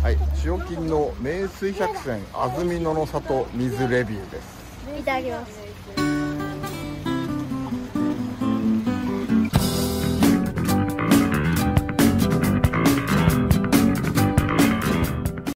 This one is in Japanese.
はい塩金の名水百選安曇野の里水レビューです。いただきます。